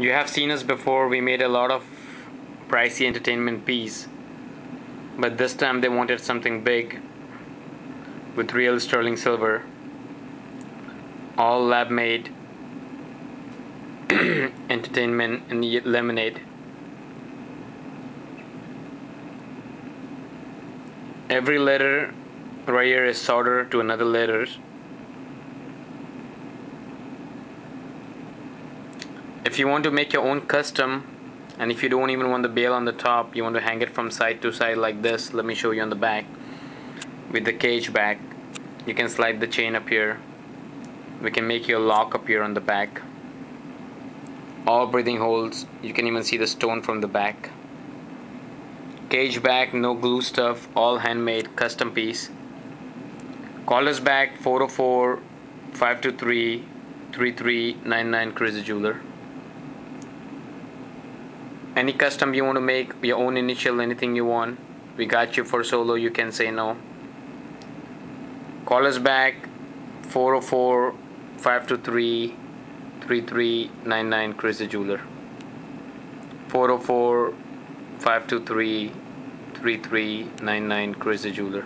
You have seen us before, we made a lot of pricey entertainment piece. But this time they wanted something big with real sterling silver. All lab made entertainment and lemonade. Every letter right here is soldered to another letters. If you want to make your own custom and if you don't even want the bail on the top you want to hang it from side to side like this let me show you on the back. With the cage back you can slide the chain up here. We can make your lock up here on the back. All breathing holes you can even see the stone from the back. Cage back no glue stuff all handmade custom piece. Call us back 404 523 3399 Chris Da Jeweler any custom you want to make your own initial anything you want we got you for solo you can say no. Call us back 404 523 3399 Chris the Jeweler. 404 523 3399 Chris the Jeweler